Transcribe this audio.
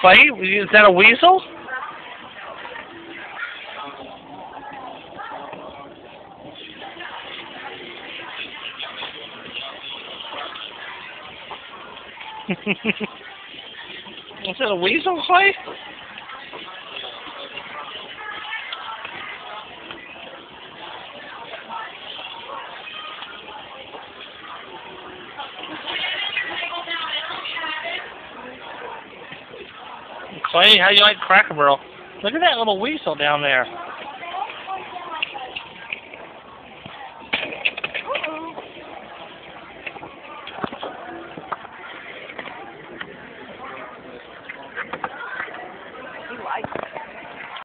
Clay, is that a weasel? is that a weasel, Clay? Clay, how you like Cracker Barrel? Look at that little weasel down there. He likes it.